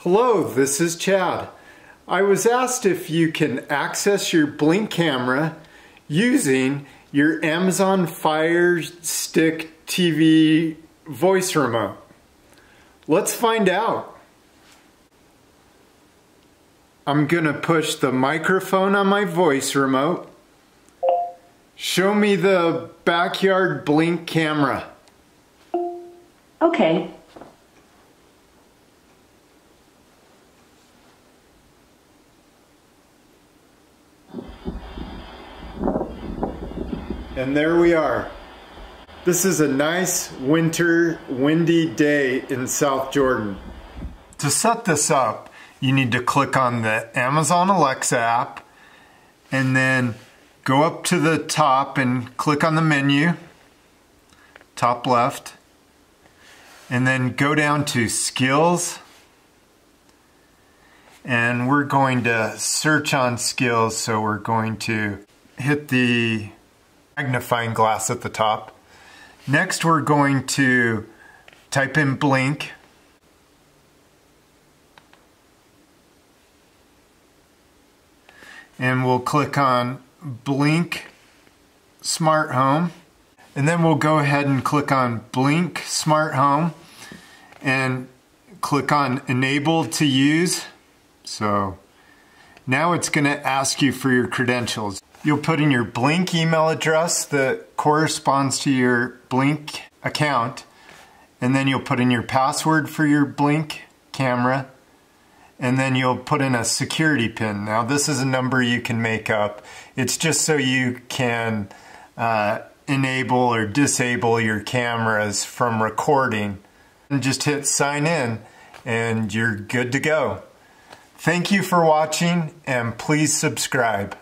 Hello, this is Chad. I was asked if you can access your Blink camera using your Amazon Fire Stick TV voice remote. Let's find out. I'm gonna push the microphone on my voice remote. Show me the backyard Blink camera. Okay. And there we are. This is a nice winter windy day in South Jordan. To set this up, you need to click on the Amazon Alexa app and then go up to the top and click on the menu, top left, and then go down to skills. And we're going to search on skills, so we're going to hit the magnifying glass at the top. Next we're going to type in blink. And we'll click on blink smart home. And then we'll go ahead and click on blink smart home and click on enable to use. So now it's going to ask you for your credentials. You'll put in your Blink email address that corresponds to your Blink account, and then you'll put in your password for your Blink camera, and then you'll put in a security pin. Now, this is a number you can make up. It's just so you can uh, enable or disable your cameras from recording. And just hit sign in, and you're good to go. Thank you for watching, and please subscribe.